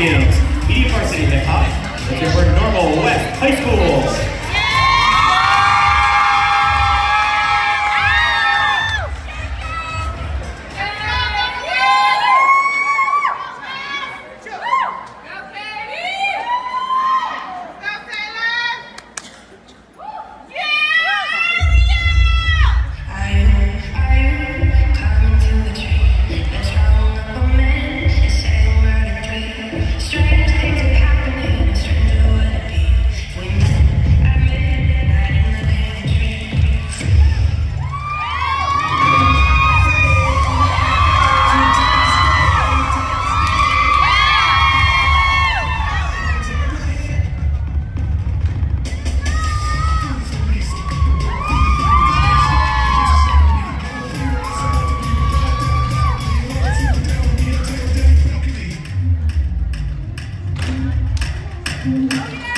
Stadium's Media Varsity Hip Hop. Let's hear Normal West High School. Obrigada.